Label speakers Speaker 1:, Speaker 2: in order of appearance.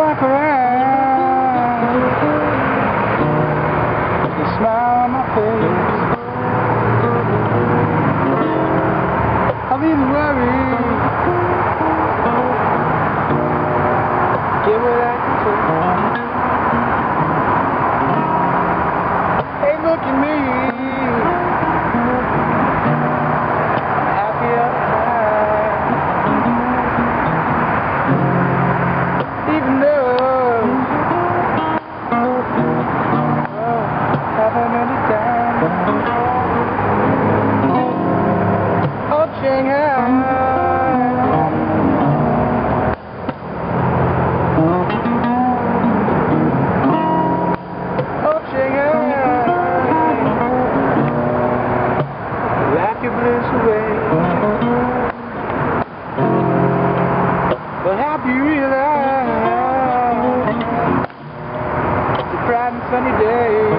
Speaker 1: walk around with a smile on my face. I'm even worried. Get what I can you realize It's a bright and sunny day.